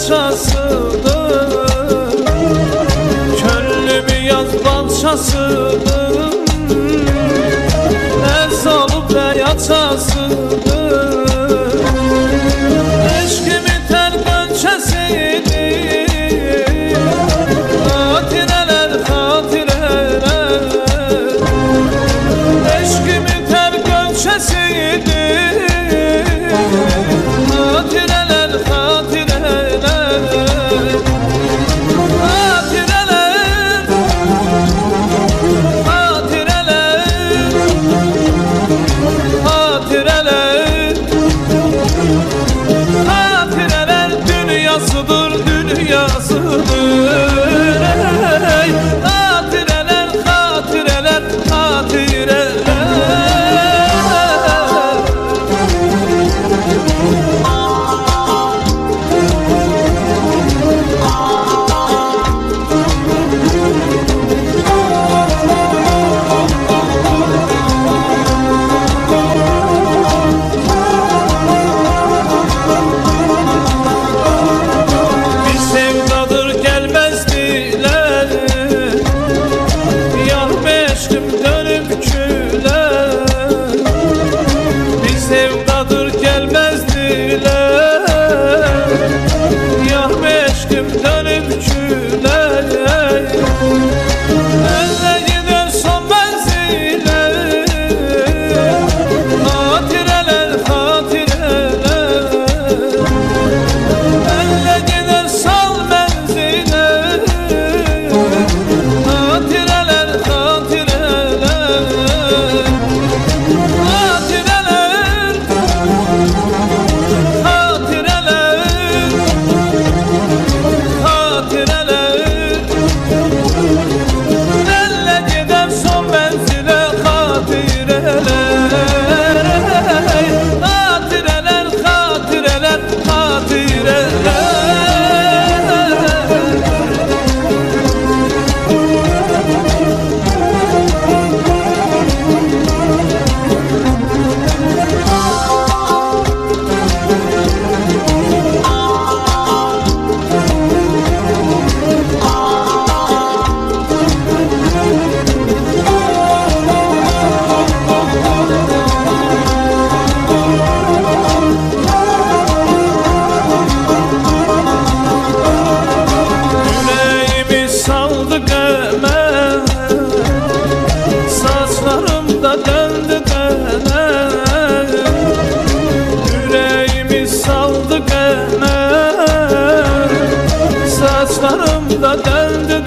parçasıdır. Köllü bir yaz parçasıdır. deme Saçlarım da döndü gene saldı gene. Saçlarım da döndü